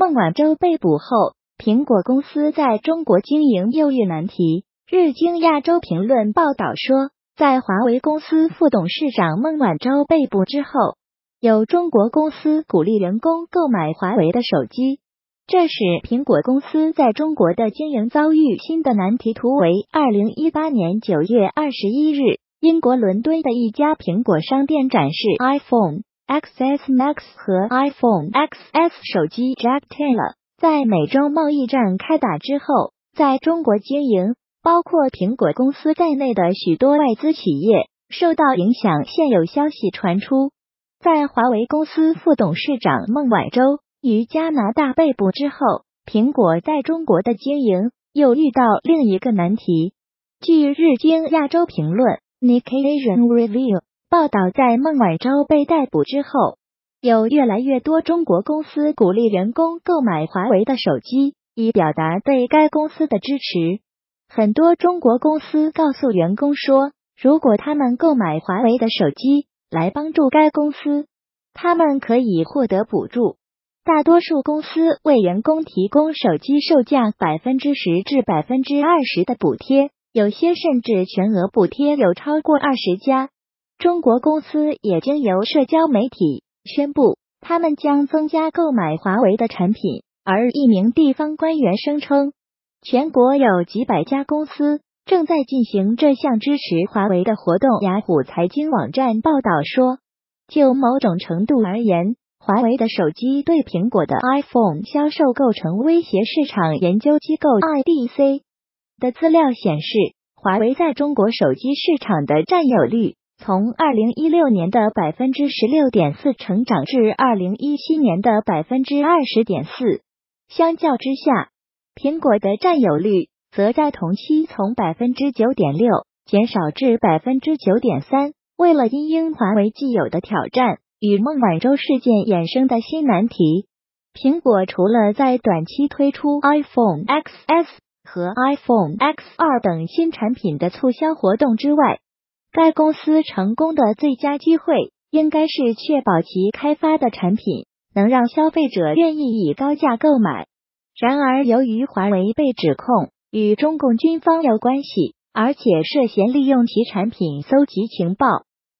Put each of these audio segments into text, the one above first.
孟晚舟被捕后，苹果公司在中国经营又遇难题。日经亚洲评论报道说，在华为公司副董事长孟晚舟被捕之后，有中国公司鼓励员工购买华为的手机，这使苹果公司在中国的经营遭遇新的难题。图为二零一八年九月二十一日，英国伦敦的一家苹果商店展示 iPhone XS Max 和 iPhone XS 手机 Jack Taylor 在美洲贸易战开打之后，在中国经营。包括苹果公司在内的许多外资企业受到影响。现有消息传出，在华为公司副董事长孟晚舟于加拿大被捕之后，苹果在中国的经营又遇到另一个难题。据日经亚洲评论 （Nikkei Asian Review） 报道，在孟晚舟被逮捕之后，有越来越多中国公司鼓励员工购买华为的手机，以表达对该公司的支持。很多中国公司告诉员工说，如果他们购买华为的手机来帮助该公司，他们可以获得补助。大多数公司为员工提供手机售价百分之十至百分之二十的补贴，有些甚至全额补贴，有超过二十家。中国公司也经由社交媒体宣布，他们将增加购买华为的产品。而一名地方官员声称。全国有几百家公司正在进行这项支持华为的活动。雅虎财经网站报道说，就某种程度而言，华为的手机对苹果的 iPhone 销售构成威胁。市场研究机构 IDC 的资料显示，华为在中国手机市场的占有率从二零一六年的百分之十六点四成长至二零一七年的百分之二十点四。相较之下，苹果的占有率则在同期从百分之九点六减少至百分之九点三。为了因应华为既有的挑战与孟晚舟事件衍生的新难题，苹果除了在短期推出 iPhone XS 和 iPhone X 二等新产品的促销活动之外，该公司成功的最佳机会应该是确保其开发的产品能让消费者愿意以高价购买。然而，由于华为被指控与中共军方有关系，而且涉嫌利用其产品搜集情报，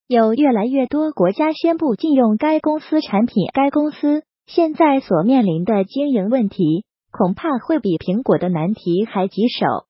有越来越多国家宣布禁用该公司产品。该公司现在所面临的经营问题，恐怕会比苹果的难题还棘手。